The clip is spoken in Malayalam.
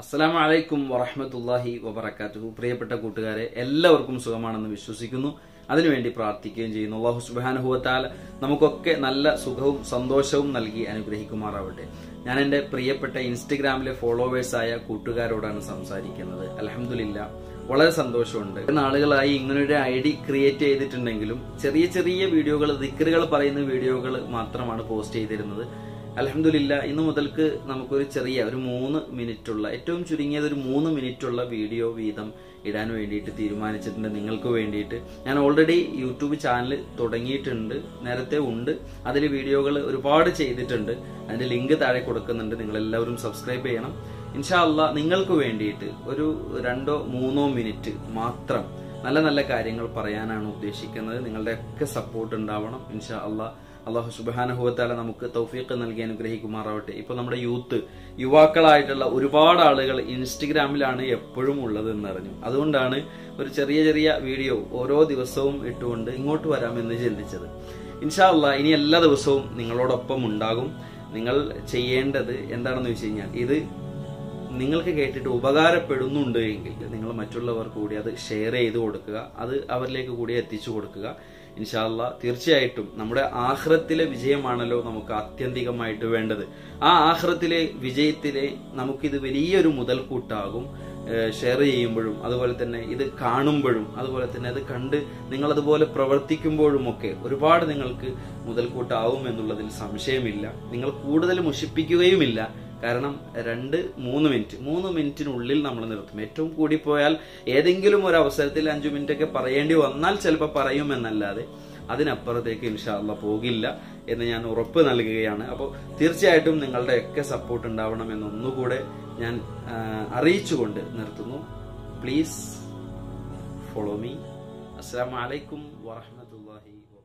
അസ്സലാമു വലൈക്കും വറഹമത്തല്ലാഹി വബർക്കാത്തു പ്രിയപ്പെട്ട കൂട്ടുകാരെ എല്ലാവർക്കും സുഖമാണെന്ന് വിശ്വസിക്കുന്നു. അതിനുവേണ്ടി പ്രാർത്ഥിക്കുകയും ചെയ്യുന്നു. അള്ളാഹു സുബാനുഭവത്താൽ നമുക്കൊക്കെ നല്ല സുഖവും സന്തോഷവും നൽകി അനുഗ്രഹിക്കുമാറാവട്ടെ. ഞാൻ എന്റെ പ്രിയപ്പെട്ട ഇൻസ്റ്റഗ്രാമിലെ ഫോളോവേഴ്സായ കൂട്ടുകാരോടാണ് സംസാരിക്കുന്നത്. അലഹമില്ല വളരെ സന്തോഷമുണ്ട്. നാളുകളായി ഇങ്ങനൊരു ഐ ഡി ക്രിയേറ്റ് ചെയ്തിട്ടുണ്ടെങ്കിലും ചെറിയ ചെറിയ വീഡിയോകൾ ദിക്കറുകൾ പറയുന്ന വീഡിയോകൾ മാത്രമാണ് പോസ്റ്റ് ചെയ്തിരുന്നത്. അലഹമില്ല ഇന്ന് മുതൽക്ക് നമുക്കൊരു ചെറിയ ഒരു മൂന്ന് മിനിറ്റുള്ള ഏറ്റവും ചുരുങ്ങിയത് ഒരു മൂന്ന് മിനിറ്റുള്ള വീഡിയോ വീതം ഇടാൻ വേണ്ടിയിട്ട് തീരുമാനിച്ചിട്ടുണ്ട് നിങ്ങൾക്ക് വേണ്ടിയിട്ട്. ഞാൻ ഓൾറെഡി യൂട്യൂബ് ചാനൽ തുടങ്ങിയിട്ടുണ്ട് നേരത്തെ ഉണ്ട്. അതിൽ വീഡിയോകൾ ഒരുപാട് ചെയ്തിട്ടുണ്ട്. അതിന്റെ ലിങ്ക് താഴെ കൊടുക്കുന്നുണ്ട് നിങ്ങൾ എല്ലാവരും സബ്സ്ക്രൈബ് ചെയ്യണം. ഇൻഷാ അല്ല നിങ്ങൾക്ക് വേണ്ടിയിട്ട് ഒരു രണ്ടോ മൂന്നോ മിനിറ്റ് മാത്രം നല്ല നല്ല കാര്യങ്ങൾ പറയാനാണ് ഉദ്ദേശിക്കുന്നത്. നിങ്ങളുടെ ഒക്കെ സപ്പോർട്ട് ഉണ്ടാവണം ഇൻഷാ അള്ളാഹ് അള്ളാഹു സുബാനുഭവത്താല നമുക്ക് തൗഫീഖ് നൽകി അനുഗ്രഹിക്കുമാറാവട്ടെ. ഇപ്പൊ നമ്മുടെ യൂത്ത് യുവാക്കളായിട്ടുള്ള ഒരുപാട് ആളുകൾ ഇൻസ്റ്റഗ്രാമിലാണ് എപ്പോഴും ഉള്ളത് എന്നറിഞ്ഞു അതുകൊണ്ടാണ് ഒരു ചെറിയ ചെറിയ വീഡിയോ ഓരോ ദിവസവും ഇട്ടുകൊണ്ട് ഇങ്ങോട്ട് വരാമെന്ന് ചിന്തിച്ചത്. ഇൻഷാ അള്ളാ ഇനി എല്ലാ ദിവസവും നിങ്ങളോടൊപ്പം ഉണ്ടാകും. നിങ്ങൾ ചെയ്യേണ്ടത് എന്താണെന്ന് വെച്ച് കഴിഞ്ഞാൽ ഇത് നിങ്ങൾക്ക് കേട്ടിട്ട് ഉപകാരപ്പെടുന്നുണ്ട് എങ്കിൽ നിങ്ങൾ മറ്റുള്ളവർ കൂടി അത് ഷെയർ ചെയ്ത് കൊടുക്കുക. അത് അവരിലേക്ക് കൂടി എത്തിച്ചു കൊടുക്കുക. ഇൻഷാല്ല തീർച്ചയായിട്ടും നമ്മുടെ ആഹ്റത്തിലെ വിജയമാണല്ലോ നമുക്ക് ആത്യന്തികമായിട്ട് വേണ്ടത്. ആ ആഹ്റത്തിലെ വിജയത്തിലെ നമുക്കിത് വലിയൊരു മുതൽക്കൂട്ടാകും ഷെയർ ചെയ്യുമ്പോഴും അതുപോലെ തന്നെ ഇത് കാണുമ്പോഴും അതുപോലെ തന്നെ അത് കണ്ട് നിങ്ങൾ അതുപോലെ പ്രവർത്തിക്കുമ്പോഴും ഒക്കെ ഒരുപാട് നിങ്ങൾക്ക് മുതൽക്കൂട്ടാവും എന്നുള്ളതിൽ സംശയമില്ല. നിങ്ങൾ കൂടുതൽ മുഷിപ്പിക്കുകയുമില്ല. കാരണം രണ്ട് മൂന്ന് മിനിറ്റ്. മൂന്ന് മിനിറ്റിനുള്ളിൽ നമ്മൾ നിർത്തും. ഏറ്റവും കൂടി പോയാൽ ഏതെങ്കിലും ഒരു അവസരത്തിൽ അഞ്ചു മിനിറ്റ് ഒക്കെ പറയേണ്ടി വന്നാൽ ചിലപ്പോൾ പറയും പറയുമെന്നല്ലാതെ അതിനപ്പുറത്തേക്ക് ഇൻഷാല്ല പോകില്ല എന്ന് ഞാൻ ഉറപ്പ് നൽകുകയാണ്. അപ്പോൾ തീർച്ചയായിട്ടും നിങ്ങളുടെ ഒക്കെ സപ്പോർട്ട് ഉണ്ടാവണം എന്നൊന്നുകൂടെ ഞാൻ അറിയിച്ചുകൊണ്ട് നിർത്തുന്നു. പ്ലീസ് ഫോളോ മീ അസ്സാം വലൈക്കും വാഹമത്തല്ലാഹി വാ